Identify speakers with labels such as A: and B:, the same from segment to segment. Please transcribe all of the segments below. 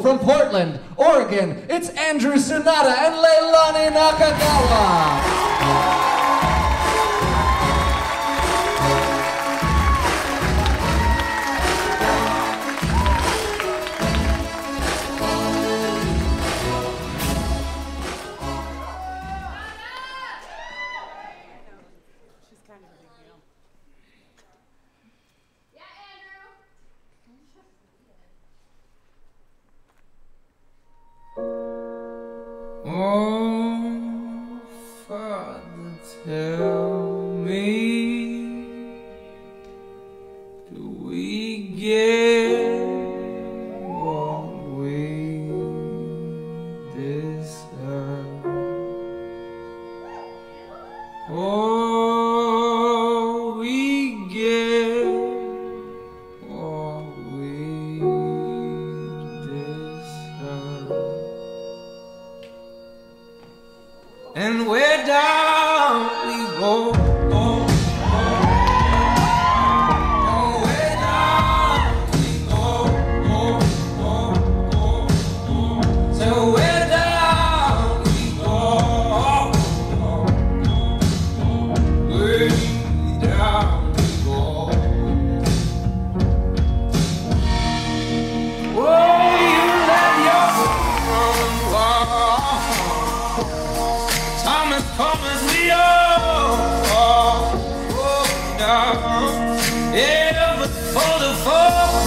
A: from Portland, Oregon, it's Andrew Sunada and Leilani Nakagawa.
B: Oh, Father, tell me, do we get what we deserve? Oh. and where down we go.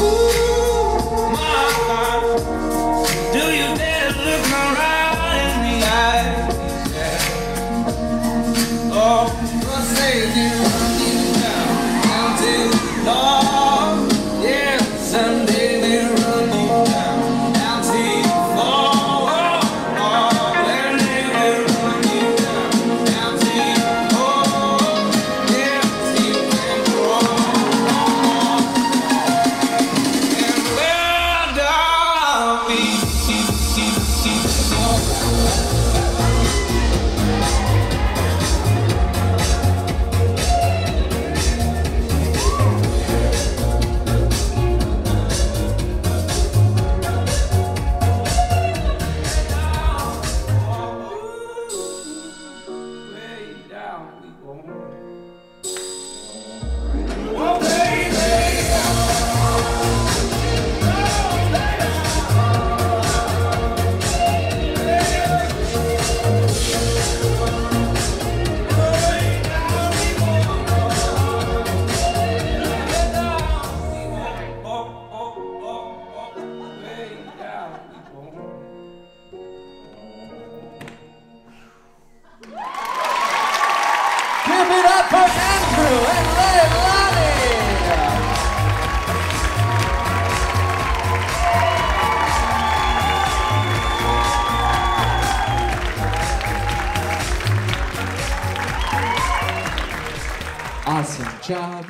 B: Ooh.
A: Give it up for Andrew and Leilani. Awesome job.